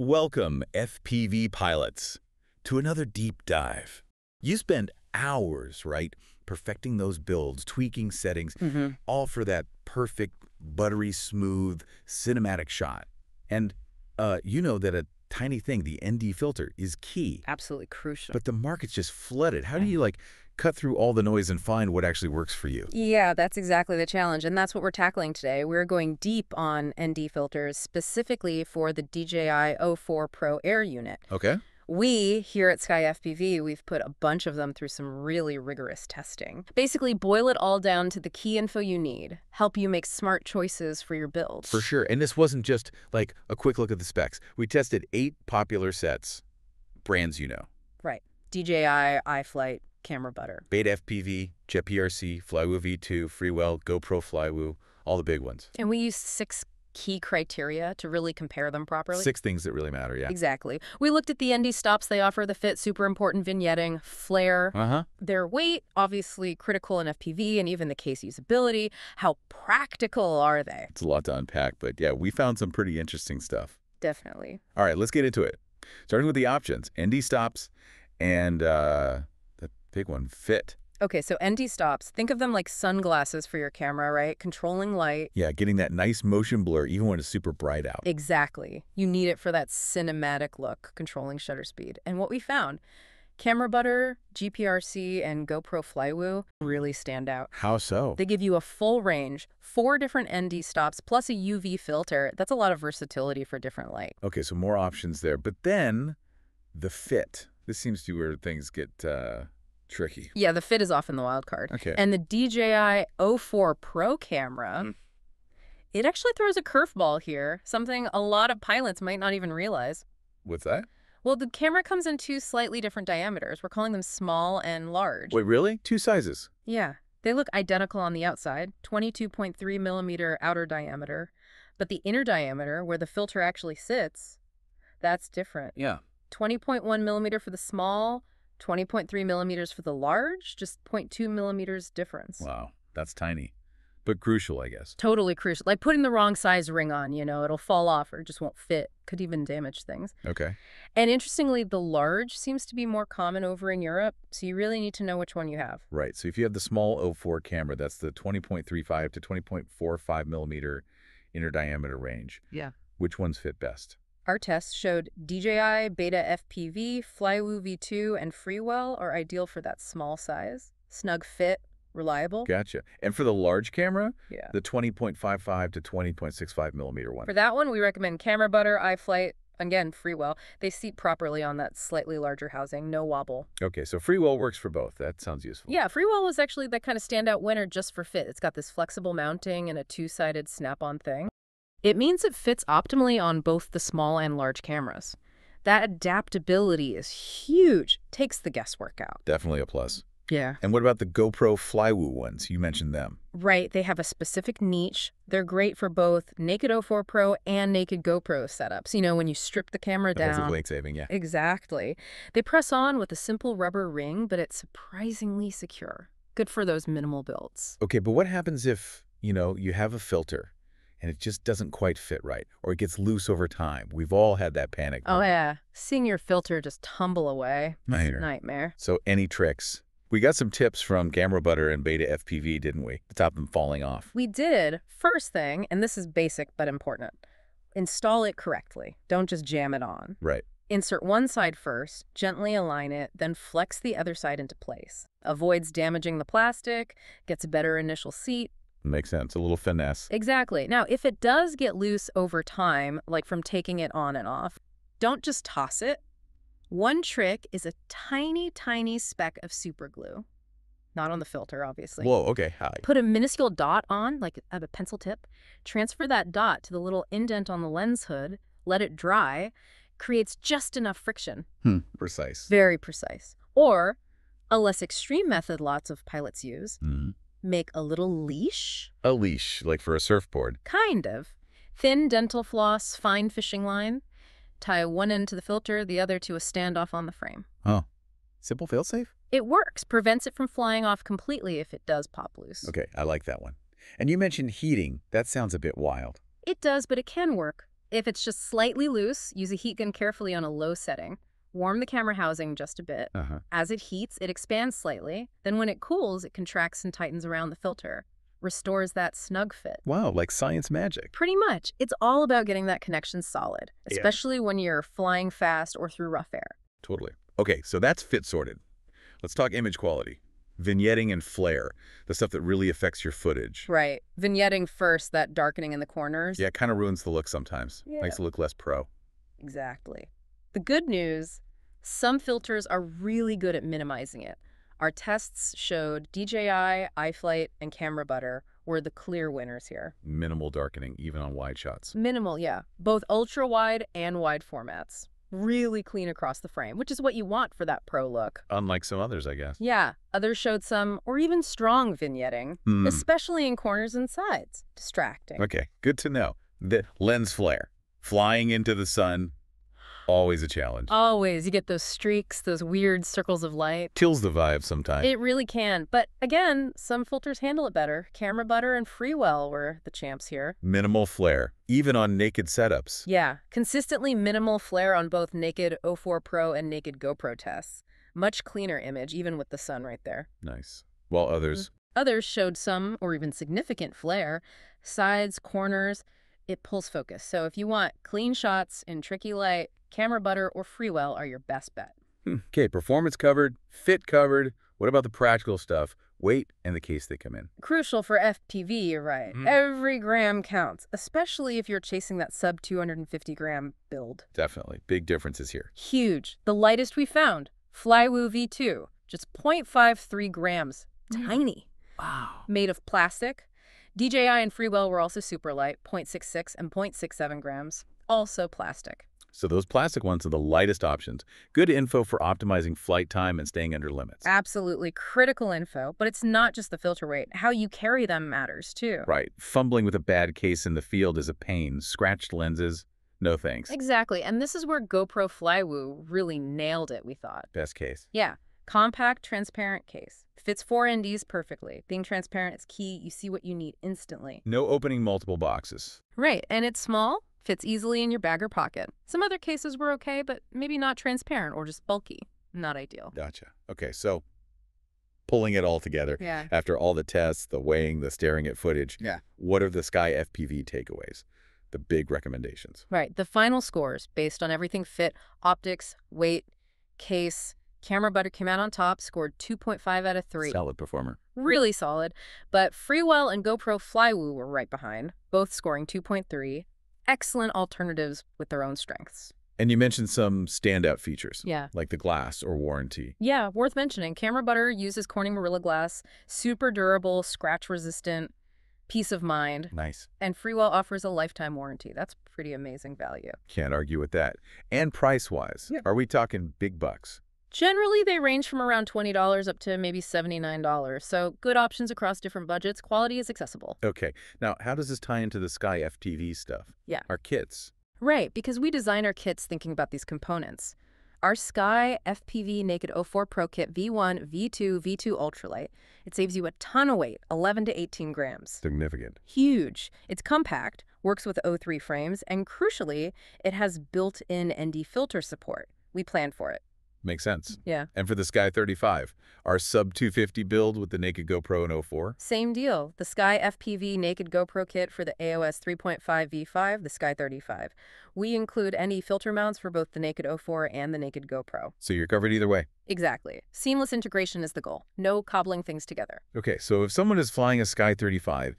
Welcome, FPV pilots, to another deep dive. You spend hours, right, perfecting those builds, tweaking settings, Mm-hmm. all for that perfect, buttery smooth, cinematic shot. And uh, you know that a tiny thing, the ND filter, is key. Absolutely crucial. But the market's just flooded. How do you, like, cut through all the noise and find what actually works for you? yeah, that's exactly the challenge, and that's what we're tackling today. We're going deep on ND filters, specifically for the DJI O4 Pro Air unit. Okay. We, here at skkyFPV, we've put a bunch of them through some really rigorous testing. Basically, boil it all down to the key info you need, help you make smart choices for your build. For sure. And this wasn't just, like, a quick look at the specs. We tested eight popular sets, brands you know. Right. DJI, iFlight, Camera Butter. Beta FPV, GepRC, Flywoo V2, Freewell, GoPro Flywoo, all the big ones. And we used six key criteria to really compare them properly. Six things that really matter, yeah. Exactly. We looked at the ND stops they offer, the fit, super important vignetting, flare, Uh-huh. their weight, obviously critical in FPV, and even the case usability. How practical are they? It's a lot to unpack, but yeah, we found some pretty interesting stuff. Definitely. All right, let's get into it. Starting with the options, ND stops and uh, big one, fit. Okay, so ND stops. Think of them like sunglasses for your camera, right? Controlling light. Yeah, getting that nice motion blur even when it's super bright out. Exactly. You need it for that cinematic look, controlling shutter speed. And what we found, Camera Butter, GepRC, and GoPro Flywoo really stand out. How so? They give you a full range, four different ND stops, plus a UV filter. That's a lot of versatility for different light. Okay, so more options there. But then the fit. This seems to be where things get uh, tricky. Yeah, the fit is often the wild card. Okay. And the DJI O4 Pro camera, Mm. it actually throws a curveball here, something a lot of pilots might not even realize. What's that? Well, the camera comes in two slightly different diameters. We're calling them small and large. Wait, really? Two sizes? Yeah, they look identical on the outside, 22.3 millimeter outer diameter, but the inner diameter, where the filter actually sits, that's different. Yeah. 20.1 millimeter for the small, 20.3 millimeters for the large, just 0.2 millimeters difference. Wow, that's tiny. But crucial, I guess. Totally crucial. Like putting the wrong size ring on, you know, it'll fall off or just won't fit. Could even damage things. Okay. And interestingly, the large seems to be more common over in Europe, so you really need to know which one you have. Right. So if you have the small O4 camera, that's the 20.35 to 20.45 millimeter inner diameter range. Yeah. Which ones fit best? Our tests showed DJI, Beta FPV, Flywoo V2, and Freewell are ideal for that small size. Snug fit, reliable. Gotcha. And for the large camera, Yeah. the 20.55 to 20.65 millimeter one. For that one, we recommend Camera Butter, iFlight, again, Freewell. They seat properly on that slightly larger housing, no wobble. Okay, so Freewell works for both. That sounds useful. Yeah, Freewell is actually that kind of standout winner just for fit. It's got this flexible mounting and a two-sided snap-on thing. It means it fits optimally on both the small and large cameras. That adaptability is huge. Takes the guesswork out. Definitely a plus. Yeah. And what about the GoPro Flywoo ones? You mentioned them. Right, they have a specific niche. They're great for both naked O4 Pro and naked GoPro setups. You know, when you strip the camera was down. weight saving, yeah. Exactly. They press on with a simple rubber ring, but it's surprisingly secure. Good for those minimal builds. Okay, but what happens if, you know, you have a filter and it just doesn't quite fit right or it gets loose over time? We've all had that panic. Oh, moment. yeah. Seeing your filter just tumble away. Nightmare. Nightmare. So any tricks? We got some tips from Camera Butter and Beta FPV, didn't we? To stop them falling off. We did, first thing, and this is basic but important, install it correctly. Don't just jam it on. Right. Insert one side first, gently align it, then flex the other side into place. Avoids damaging the plastic, gets a better initial seat. Makes sense. A little finesse. Exactly. Now, if it does get loose over time, like from taking it on and off, don't just toss it. One trick is a tiny, tiny speck of super glue. Not on the filter, obviously. Whoa, okay. Hi. Put a minuscule dot on, like a pencil tip. Transfer that dot to the little indent on the lens hood. Let it dry. Creates just enough friction. Hmm. Precise. Very precise. Or, a less extreme method lots of pilots use, Mhm. Make a little leash. A leash, like for a surfboard. Kind of. Thin dental floss, fine fishing line. Tie one end to the filter, the other to a standoff on the frame. Oh. Simple failsafe? It works, prevents it from flying off completely if it does pop loose. Okay, I like that one. And you mentioned heating. That sounds a bit wild. It does, but it can work. If it's just slightly loose, use a heat gun carefully on a low setting. Warm the camera housing just a bit. Uh-huh. As it heats, it expands slightly. Then when it cools, it contracts and tightens around the filter. Restores that snug fit. Wow, like science magic. Pretty much. It's all about getting that connection solid, Yeah. especially when you're flying fast or through rough air. Totally. Okay, so that's fit sorted. Let's talk image quality. Vignetting and flare, the stuff that really affects your footage. Right. Vignetting first, that darkening in the corners. Yeah, it kind of ruins the look sometimes. Yeah. Makes it look less pro. Exactly. The good news, some filters are really good at minimizing it. Our tests showed DJI, iFlight, and Camera Butter were the clear winners here. Minimal darkening, even on wide shots. Minimal, yeah. Both ultra wide and wide formats. Really clean across the frame, which is what you want for that pro look. Unlike some others, I guess. Yeah, others showed some or even strong vignetting, Hmm. especially in corners and sides. Distracting. Okay, good to know. The lens flare. Flying into the sun, always a challenge. Always, you get those streaks, those weird circles of light. Kills the vibe sometimes. It really can. But again, some filters handle it better. Camera Butter and Freewell were the champs here. Minimal flare, even on naked setups. Yeah, consistently minimal flare on both Naked O4 Pro and Naked GoPro tests. Much cleaner image, even with the sun right there. Nice. While others, mm-hmm. Others showed some or even significant flare. Sides, corners, it pulls focus. So if you want clean shots in tricky light, Camera Butter or Freewell are your best bet. Hmm, okay, performance covered, fit covered. What about the practical stuff? Weight and the case they come in. Crucial for FPV, you're right. Mhm. Every gram counts, especially if you're chasing that sub 250 gram build. Definitely. Big differences here. Huge. The lightest we found, Flywoo V2, just 0.53 grams. Tiny. Wow. Made of plastic. DJI and Freewell were also super light, 0.66 and 0.67 grams. Also plastic. So those plastic ones are the lightest options. Good info for optimizing flight time and staying under limits. Absolutely critical info, but it's not just the filter weight. How you carry them matters too. Right. Fumbling with a bad case in the field is a pain. Scratched lenses, no thanks. Exactly. And this is where GoPro Flywoo really nailed it, we thought. Best case. Yeah. Compact, transparent case. Fits four NDs perfectly. Being transparent is key. You see what you need instantly. No opening multiple boxes. Right. And it's small, fits easily in your bag or pocket. Some other cases were okay, but maybe not transparent or just bulky. Not ideal. Gotcha. Okay, so pulling it all together Yeah. after all the tests, the weighing, the staring at footage. Yeah. What are the skkyFPV takeaways? The big recommendations. Right. The final scores, based on everything fit, optics, weight, case, camera butter came out on top, scored 2.5 out of 3. Solid performer. really solid. But Freewell and GoPro Flywoo were right behind, both scoring 2.3. Excellent alternatives with their own strengths. And you mentioned some standout features, Yeah. like the glass or warranty. Yeah, worth mentioning. Camera Butter uses Corning Gorilla Glass, super durable, scratch resistant, peace of mind, Nice. and Freewell offers a lifetime warranty. That's pretty amazing value. Can't argue with that. And price-wise, Yeah. are we talking big bucks? Generally, they range from around $20 up to maybe $79, so good options across different budgets. Quality is accessible. Okay. Now, how does this tie into the skkyFPV stuff? Yeah. Our kits. Right, because we design our kits thinking about these components. Our skkyFPV Naked O4 Pro Kit V1, V2, V2 Ultralight, it saves you a ton of weight, 11 to 18 grams. Significant. Huge. It's compact, works with O3 frames, and crucially, it has built-in ND filter support. We planned for it. Makes sense. Yeah. And for the skky35, our sub 250 build with the Naked GoPro and O4. Same deal. The skkyFPV Naked GoPro Kit for the AOS 3.5 V5, the skky35. We include ND filter mounts for both the Naked O4 and the Naked GoPro. So you're covered either way. Exactly. Seamless integration is the goal. No cobbling things together. Okay, so if someone is flying a Sky 35,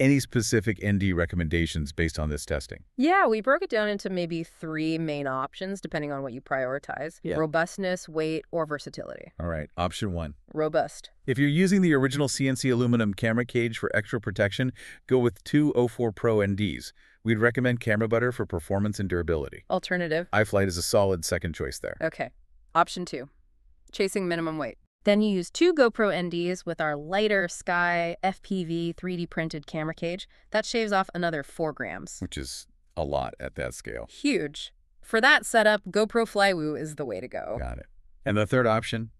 any specific ND recommendations based on this testing? Yeah, we broke it down into maybe three main options depending on what you prioritize Yeah. robustness, weight, or versatility. All right, option one. Robust. If you're using the original CNC aluminum camera cage for extra protection, go with two O4 Pro NDs. We'd recommend Camera Butter for performance and durability. Alternative. iFlight is a solid second choice there. Okay. Option two chasing minimum weight. Then you use two GoPro NDs with our lighter skkyFPV 3D printed camera cage. That shaves off another four grams. Which is a lot at that scale. Huge. For that setup, GoPro Flywoo is the way to go. Got it. And the third option?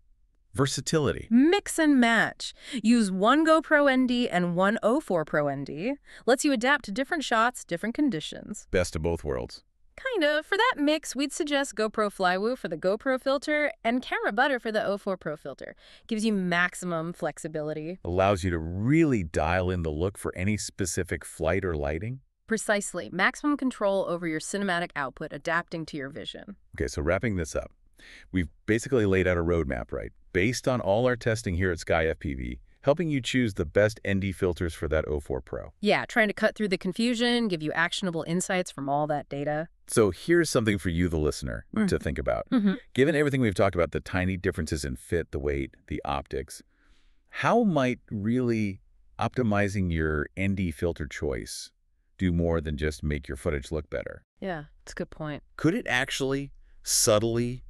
Versatility. Mix and match. Use one GoPro ND and one O4 Pro ND. Lets you adapt to different shots, different conditions. Best of both worlds. Kind of. For that mix, we'd suggest GoPro Flywoo for the GoPro filter and Camera Butter for the O4 Pro filter. Gives you maximum flexibility. Allows you to really dial in the look for any specific flight or lighting. Precisely. Maximum control over your cinematic output, adapting to your vision. Okay, so wrapping this up, we've basically laid out a roadmap, right? Based on all our testing here at skkyFPV, helping you choose the best ND filters for that O4 Pro. Yeah, trying to cut through the confusion, give you actionable insights from all that data. So here's something for you, the listener, Mm. to think about. Mhm. Given everything we've talked about, the tiny differences in fit, the weight, the optics, how might really optimizing your ND filter choice do more than just make your footage look better? Yeah, it's a good point. Could it actually subtly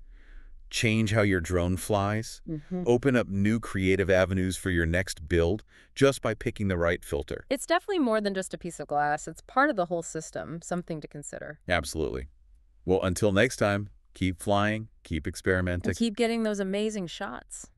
change how your drone flies? Mm-hmm. Open up new creative avenues for your next build just by picking the right filter? It's definitely more than just a piece of glass. It's part of the whole system, something to consider. Absolutely. Well, until next time, keep flying, keep experimenting. And keep getting those amazing shots.